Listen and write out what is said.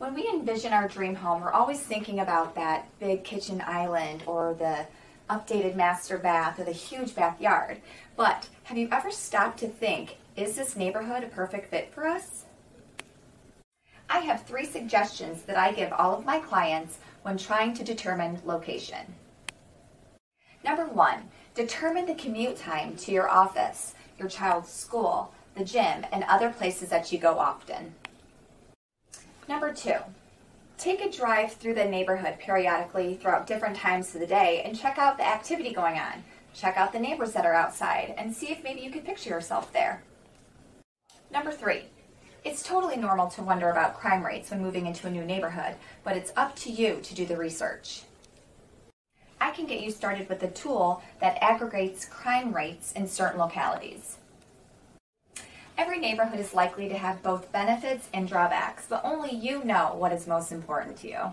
When we envision our dream home, we're always thinking about that big kitchen island or the updated master bath or the huge backyard. But have you ever stopped to think, is this neighborhood a perfect fit for us? I have three suggestions that I give all of my clients when trying to determine location. Number one, determine the commute time to your office, your child's school, the gym, and other places that you go often. Number two, take a drive through the neighborhood periodically throughout different times of the day and check out the activity going on. Check out the neighbors that are outside and see if maybe you can picture yourself there. Number three, it's totally normal to wonder about crime rates when moving into a new neighborhood, but it's up to you to do the research. I can get you started with a tool that aggregates crime rates in certain localities. Every neighborhood is likely to have both benefits and drawbacks, but only you know what is most important to you.